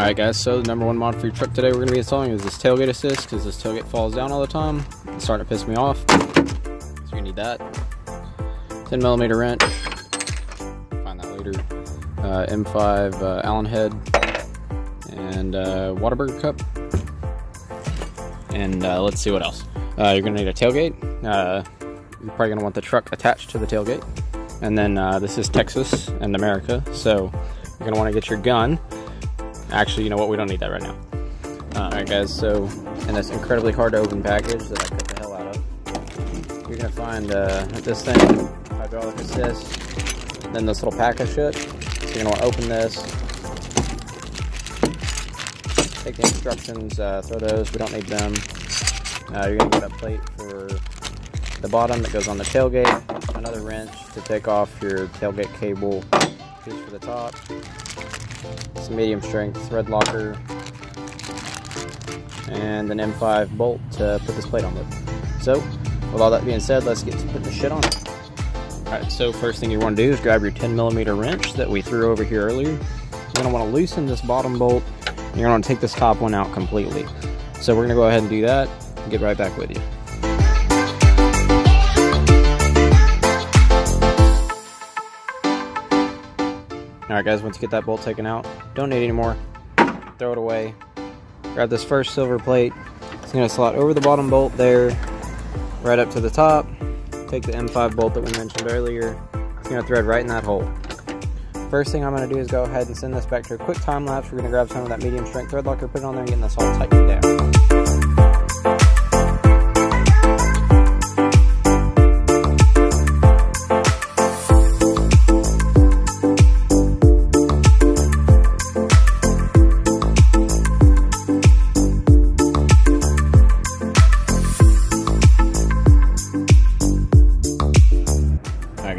Alright guys, so the number one mod for your truck today we're going to be installing is this tailgate assist because this tailgate falls down all the time. It's starting to piss me off. So you're going to need that. 10 millimeter wrench. Find that later. Uh, M5 uh, Allen head. And uh, Whataburger cup. And uh, let's see what else. Uh, you're going to need a tailgate. Uh, you're probably going to want the truck attached to the tailgate. And then uh, this is Texas and America. So you're going to want to get your gun. Actually, you know what? We don't need that right now. Uh, Alright guys, so in this incredibly hard to open package that I cut the hell out of, you're to find uh, this thing, hydraulic assist, then this little pack of shit. So you're want to open this, take the instructions, uh, throw those, we don't need them. Uh, you're to get a plate for the bottom that goes on the tailgate, another wrench to take off your tailgate cable, piece for the top, some medium strength thread locker, and an M5 bolt to put this plate on with. So, with all that being said, let's get to putting the shit on. it. Alright, so first thing you want to do is grab your 10 millimeter wrench that we threw over here earlier. You're going to want to loosen this bottom bolt, you're going to take this top one out completely. So we're going to go ahead and do that, and get right back with you. Alright guys, once you get that bolt taken out, don't need any more, throw it away. Grab this first silver plate, it's going to slot over the bottom bolt there, right up to the top. Take the M5 bolt that we mentioned earlier, it's going to thread right in that hole. First thing I'm going to do is go ahead and send this back to a quick time lapse. We're going to grab some of that medium strength thread locker, put it on there, and get this all tightened down.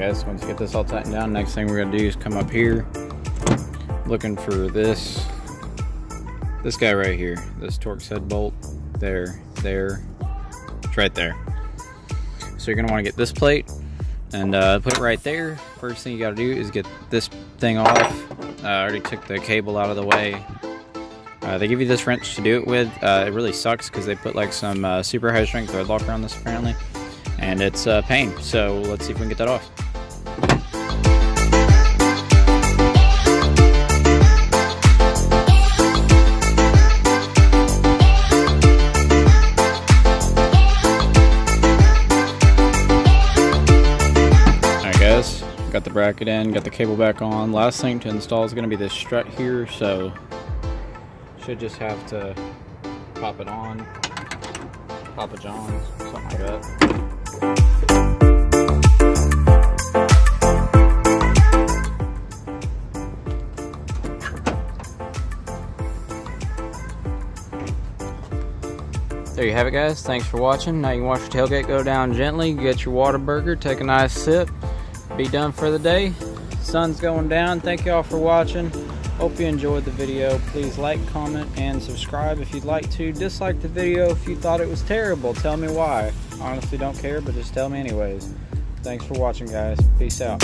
Guys, once you get this all tightened down, next thing we're gonna do is come up here, looking for this, this guy right here, this Torx head bolt, there, there, it's right there. So you're gonna wanna get this plate and uh, put it right there. First thing you gotta do is get this thing off. Uh, I already took the cable out of the way. Uh, they give you this wrench to do it with. Uh, it really sucks because they put like some uh, super high strength thread locker on this apparently and it's a pain. So let's see if we can get that off. Got the bracket in, got the cable back on. Last thing to install is going to be this strut here, so should just have to pop it on, Papa John's, something like that. There you have it guys, thanks for watching. Now you can watch your tailgate go down gently, get your Whataburger, take a nice sip, be done for the day. Sun's going down, thank y'all for watching. Hope you enjoyed the video. Please like, comment, and subscribe if you'd like to. Dislike the video if you thought it was terrible. Tell me why. Honestly don't care, but just tell me anyways. Thanks for watching guys. Peace out.